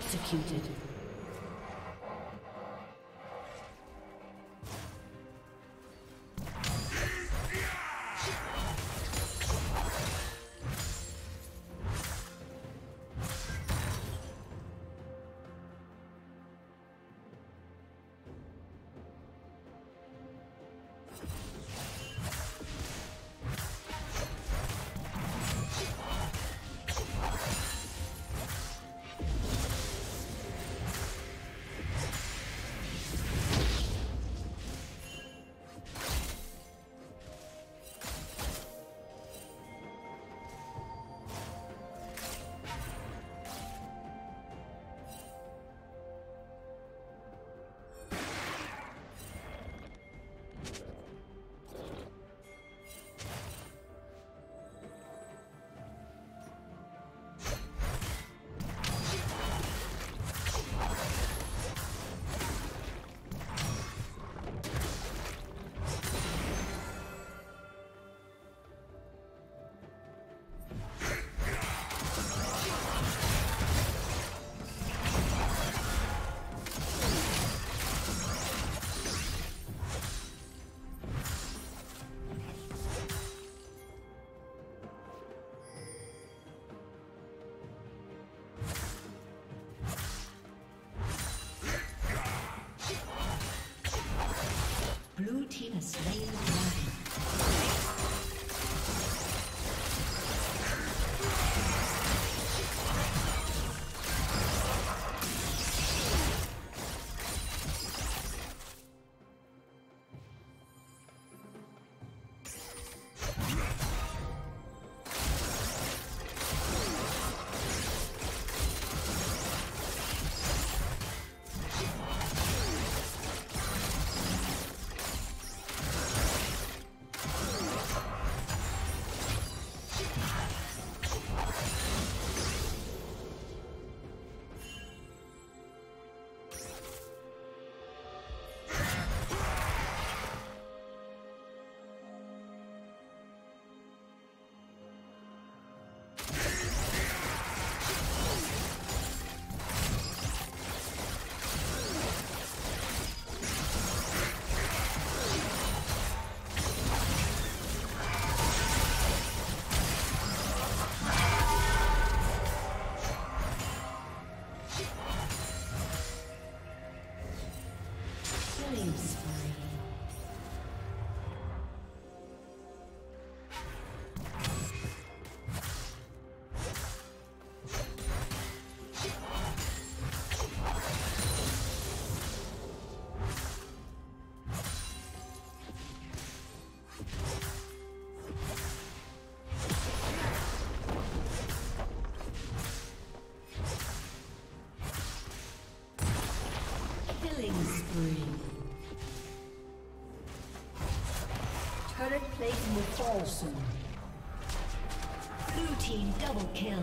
executed. Plating fall soon. Blue team double kill.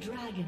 Dragon.